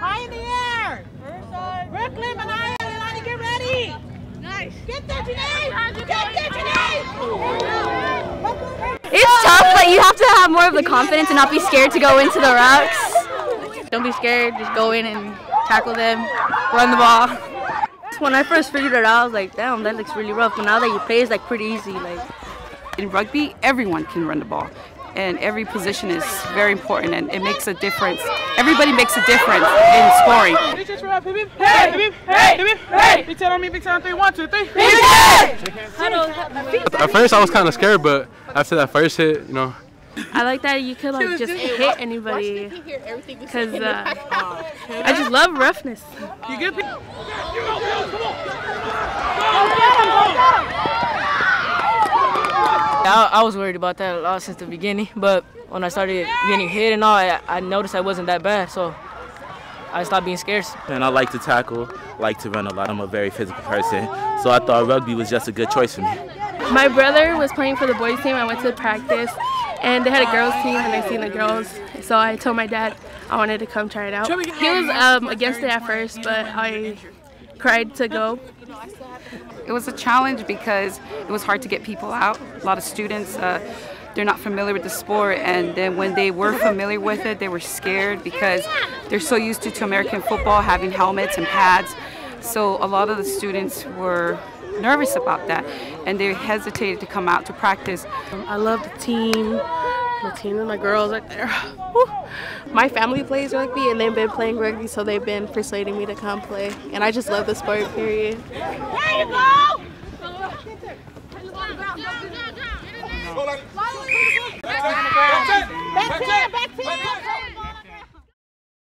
High in the air. Brooklyn, Manaya, Leilani, get ready. Nice. Get there, Janae. Get there, Janae. It's tough, but you have to have more of the confidence and not be scared to go into the rucks. Don't be scared, just go in and tackle them, run the ball. When I first figured it out, I was like, damn, that looks really rough. But now that you play, it's like pretty easy. Like in rugby, everyone can run the ball. And every position is very important and it makes a difference. Everybody makes a difference in scoring. At first I was kind of scared, but after that first hit, you know, I like that you could like just hit anybody because uh, I just love roughness. You get I, I was worried about that a lot since the beginning, but when I started getting hit and all, I, I noticed I wasn't that bad, so I stopped being scared. And I like to tackle, like to run a lot. I'm a very physical person, so I thought rugby was just a good choice for me. My brother was playing for the boys team. I went to practice, and they had a girls team, and I seen the girls. So I told my dad I wanted to come try it out. He was um, against it at first, but I cried to go. It was a challenge because it was hard to get people out. A lot of students, uh, they're not familiar with the sport, and then when they were familiar with it, they were scared because they're so used to, to American football having helmets and pads. So a lot of the students were nervous about that, and they hesitated to come out to practice. I love the team. The team and my girls right there. My family plays rugby and they've been playing rugby, so they've been persuading me to come play. And I just love the sport, period. There you go!